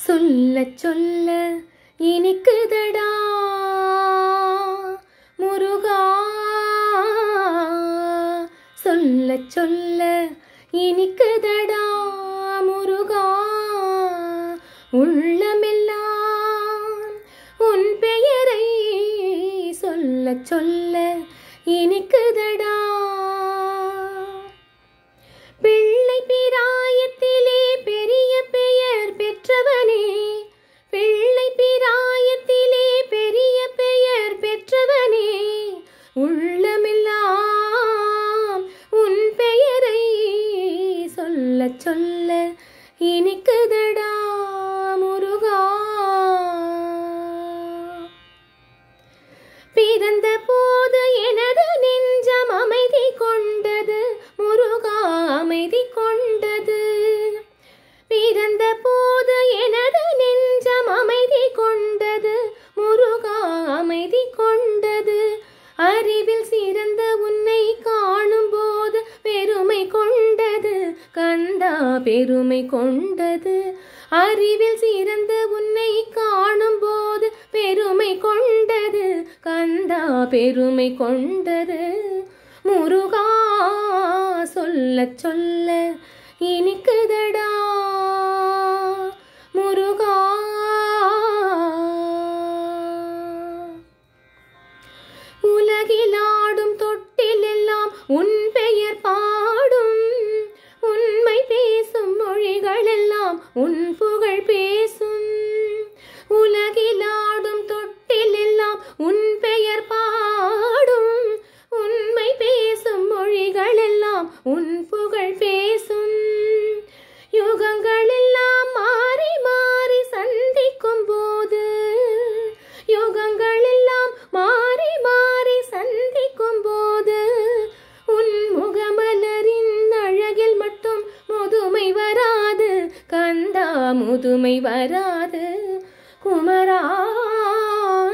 சொல்ல சொல்ல இனிக்குதடா. முருகா சொல்ல சொல்ல இனிக்குதடா முருகா. உள்ள அறிவில் சிறந்த உன்னை காணும் போது பெருமை கொண்டது. கந்தா பெருமை கொண்டது. அறிவில் சிறந்த உன்னை காணும் போது பெருமை கொண்டது. கந்தா பெருமை கொண்டது. முருகா சொல்ல சொல்ல இனிக்கு உன் புகழ் பேசும். உலகிலாடும் தொட்டிலெல்லாம் உன் பெயர் பாடும். உண்மை பேசும் மொழிகள் எல்லாம் உன் புகழ் பேசும். வராது. குமரா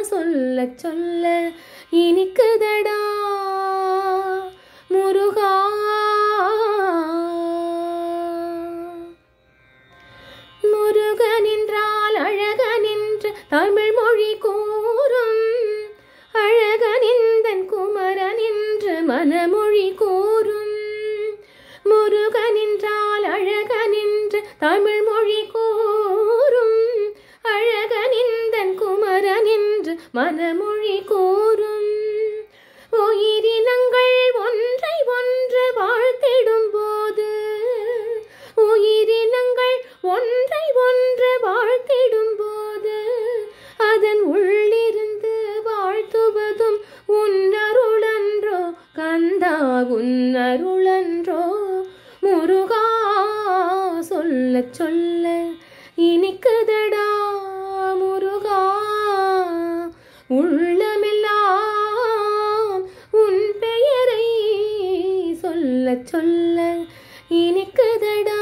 சொல்ல சொல்ல இனிக்குதடா. முருகா. முருகன் என்றால் அழகன் என்று தமிழ் மொழி கூறும். அழகன் இந்தன் குமரன் என்று மனமொழி கூறும். முருகன் என்றால் அழகன் என்று தமிழ் மொழி கூறும். மனமொழி கூறும். உயிரினங்கள் ஒன்றை ஒன்று வாழ்த்திடும் போது உயிரினங்கள் ஒன்றை ஒன்று வாழ்த்திடும் போது அதன் உள்ளிருந்து வாழ்த்துவதும் உன்னருளன்றோ கந்தா உன்னருளன்றோ. முருகா சொல்ல சொல்ல இனிக்குதடா சொல்ல சொல்ல இனிக்குதடா.